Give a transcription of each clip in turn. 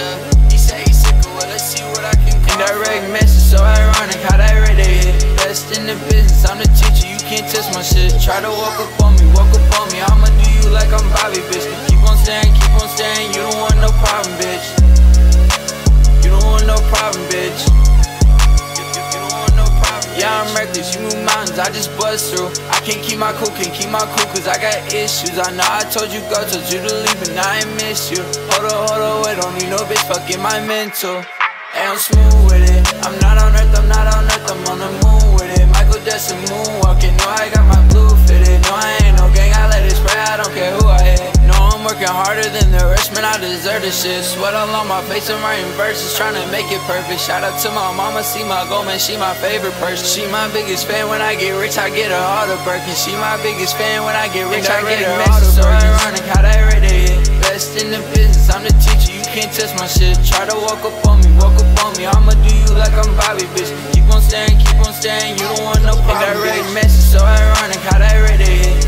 up. He say he sick well, let's see what I can call Indirect message, so ironic how that rate they hit. Best in the business, I'm the teacher, you can't test my shit. Try to walk up on me, walk up on me, I'ma do you like I'm Bobby, bitch. Mountains, I just bust through. I can't keep my cool, can't keep my cool, cause I got issues. I know I told you go, told you to leave, but I ain't miss you. Hold on, hold on, wait, don't need no bitch fucking my mental. Hey, I'm smooth with it. I'm not on earth, I'm not on earth, I'm on the moon with it. Michael Jackson moonwalking, no, I got working harder than the rest, man, I deserve this shit. Sweat all on my face, I'm writing verses, trying to make it perfect. Shout out to my mama, see my goal, man, she my favorite person. She my biggest fan, when I get rich, I get her all the Birkin. She my biggest fan, when I get rich, I get her all the So ironic how that they hit. Best in the business, I'm the teacher, you can't test my shit. Try to walk up on me, walk up on me, I'ma do you like I'm Bobby, bitch. Keep on staying, keep on staying, you don't want no problem. Indirect message, so ironic how that they hit.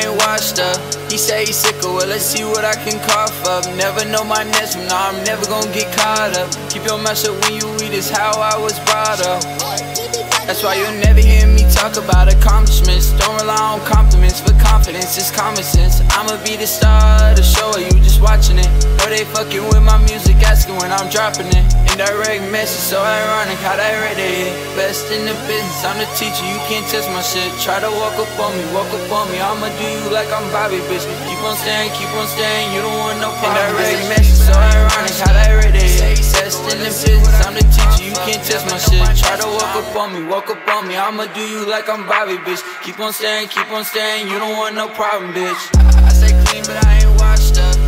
Ain't washed up. He say he sick of well, let's see what I can cough up. Never know my next one, nah, I'm never gonna get caught up. Keep your mouth shut when you eat, is how I was brought up. That's why you'll never hear me talk about accomplishments. Don't rely on compliments confidence, it's common sense. I'ma be the star of the show, or you just watching it. Know they fucking with my music, asking when I'm dropping it. Indirect message, so ironic how rate they hit. Best in the business, I'm the teacher, you can't test my shit. Try to walk up on me, walk up on me, I'ma do you like I'm Bobby, bitch. Keep on staying, keep on staying, you don't want no problem. In the business, I'm the teacher, you can't test my shit. Try to walk up on me, walk up on me, I'ma do you like I'm Bobby, bitch. Keep on staying, keep on staying, you don't want no problem, bitch. I, I say clean, but I ain't washed up.